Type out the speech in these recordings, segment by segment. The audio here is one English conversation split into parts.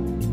Bye.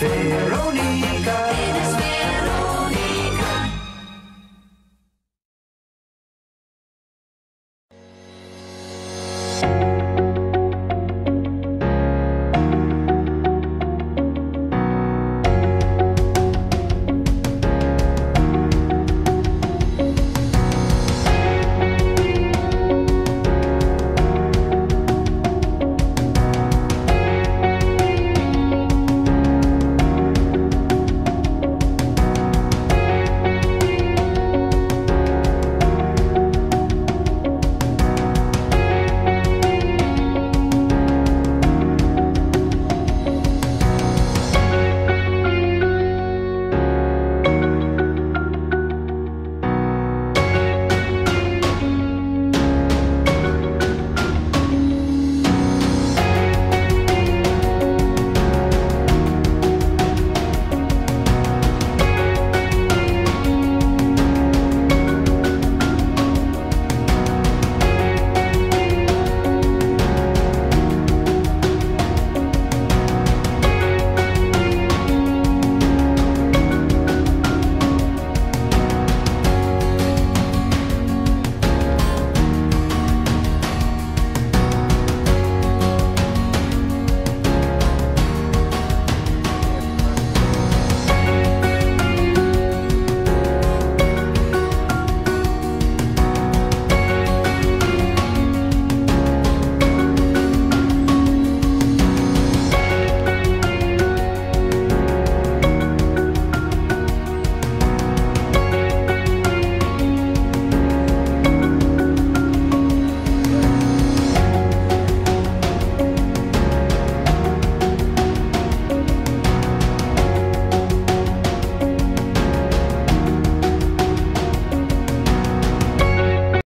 Veronica.